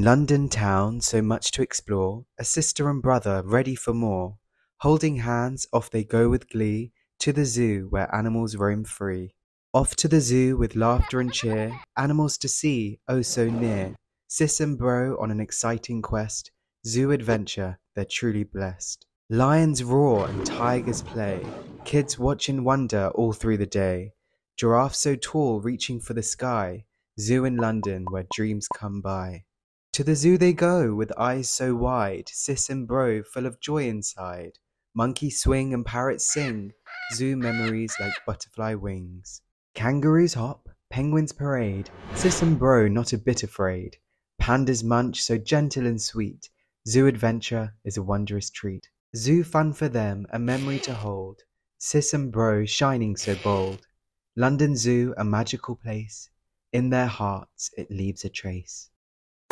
London town, so much to explore, A sister and brother ready for more. Holding hands, off they go with glee To the Zoo, where animals roam free. Off to the Zoo with laughter and cheer, Animals to see, oh so near. Sis and Bro on an exciting quest, Zoo adventure, they're truly blessed. Lions roar and tigers play, Kids watch in wonder all through the day. Giraffes so tall reaching for the sky, Zoo in London where dreams come by. To the Zoo they go with eyes so wide, Sis and Bro full of joy inside. Monkeys swing and parrots sing, Zoo memories like butterfly wings. Kangaroos hop, penguins parade, Sis and Bro not a bit afraid. Pandas munch so gentle and sweet, Zoo adventure is a wondrous treat. Zoo fun for them, a memory to hold, Sis and Bro shining so bold. London Zoo a magical place, In their hearts it leaves a trace.